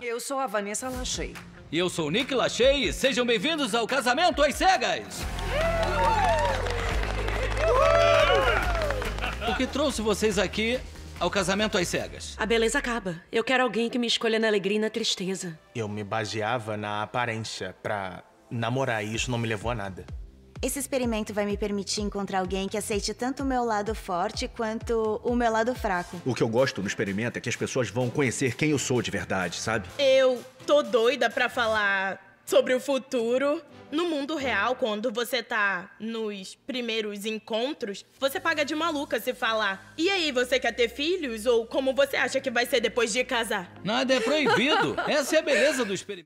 Eu sou a Vanessa Lachey. E eu sou o Nick Lachey e sejam bem-vindos ao Casamento às Cegas! O que trouxe vocês aqui ao Casamento às Cegas? A beleza acaba. Eu quero alguém que me escolha na alegria e na tristeza. Eu me baseava na aparência pra namorar e isso não me levou a nada. Esse experimento vai me permitir encontrar alguém que aceite tanto o meu lado forte quanto o meu lado fraco. O que eu gosto no experimento é que as pessoas vão conhecer quem eu sou de verdade, sabe? Eu tô doida pra falar sobre o futuro. No mundo real, quando você tá nos primeiros encontros, você paga de maluca se falar. E aí, você quer ter filhos? Ou como você acha que vai ser depois de casar? Nada é proibido. Essa é a beleza do experimento.